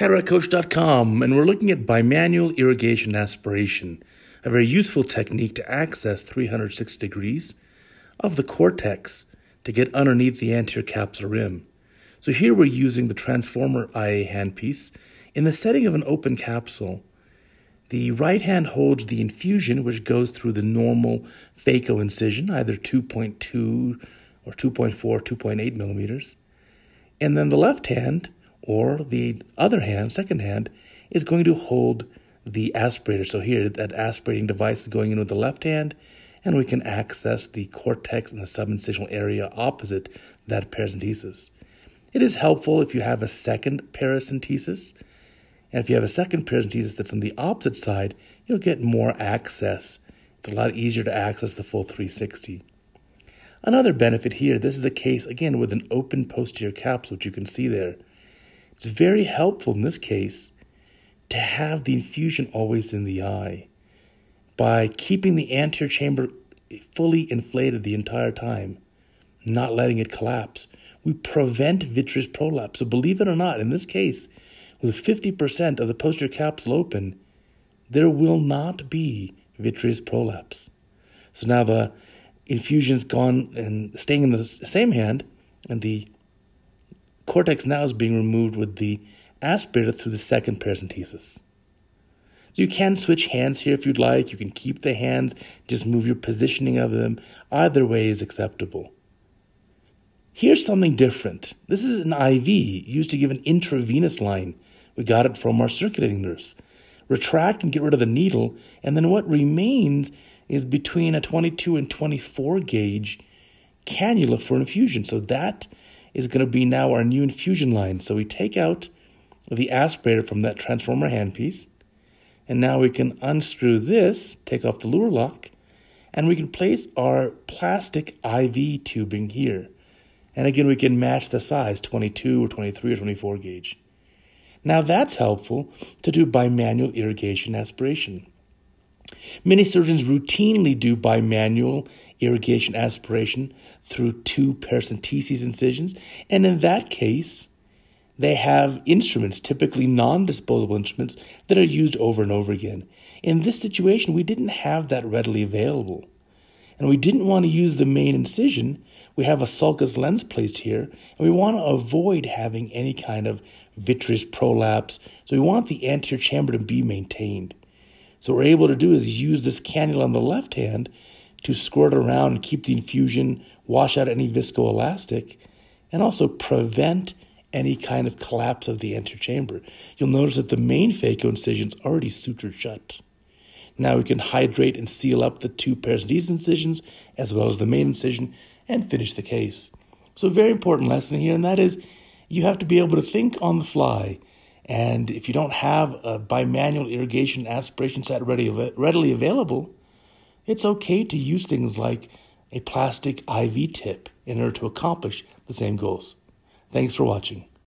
CataractCoach.com, and we're looking at bimanual irrigation aspiration, a very useful technique to access 360 degrees of the cortex to get underneath the anterior capsular rim. So here we're using the transformer IA handpiece in the setting of an open capsule. The right hand holds the infusion, which goes through the normal phaco incision, either 2.2 or 2.4, 2.8 millimeters. And then the left hand, or the other hand, second hand, is going to hold the aspirator. So here, that aspirating device is going in with the left hand, and we can access the cortex and the subincisional area opposite that paracentesis. It is helpful if you have a second paracentesis, and if you have a second paracentesis that's on the opposite side, you'll get more access. It's a lot easier to access the full 360. Another benefit here, this is a case, again, with an open posterior capsule, which you can see there. It's very helpful in this case to have the infusion always in the eye. By keeping the anterior chamber fully inflated the entire time, not letting it collapse, we prevent vitreous prolapse. So, believe it or not, in this case, with 50% of the posterior capsule open, there will not be vitreous prolapse. So now the infusion's gone and staying in the same hand, and the cortex now is being removed with the aspirator through the second paracentesis. So you can switch hands here if you'd like. You can keep the hands, just move your positioning of them. Either way is acceptable. Here's something different. This is an IV used to give an intravenous line. We got it from our circulating nurse. Retract and get rid of the needle, and then what remains is between a 22 and 24 gauge cannula for infusion. So that is going to be now our new infusion line. So we take out the aspirator from that transformer handpiece, and now we can unscrew this, take off the luer lock, and we can place our plastic IV tubing here. And again, we can match the size 22 or 23 or 24 gauge. Now that's helpful to do bimanual irrigation aspiration. Many surgeons routinely do bimanual irrigation aspiration through two paracenteses incisions, and in that case, they have instruments, typically non disposable instruments, that are used over and over again. In this situation, we didn't have that readily available. And we didn't want to use the main incision. We have a sulcus lens placed here, and we want to avoid having any kind of vitreous prolapse. So we want the anterior chamber to be maintained. So what we're able to do is use this cannula on the left hand to squirt around and keep the infusion, wash out any viscoelastic, and also prevent any kind of collapse of the anterior chamber. You'll notice that the main phaco incision is already sutured shut. Now we can hydrate and seal up the two paracentesis incisions as well as the main incision and finish the case. So a very important lesson here, and that is you have to be able to think on the fly and if you don't have a bimanual irrigation aspiration set ready, readily available, it's okay to use things like a plastic IV tip in order to accomplish the same goals. Thanks for watching.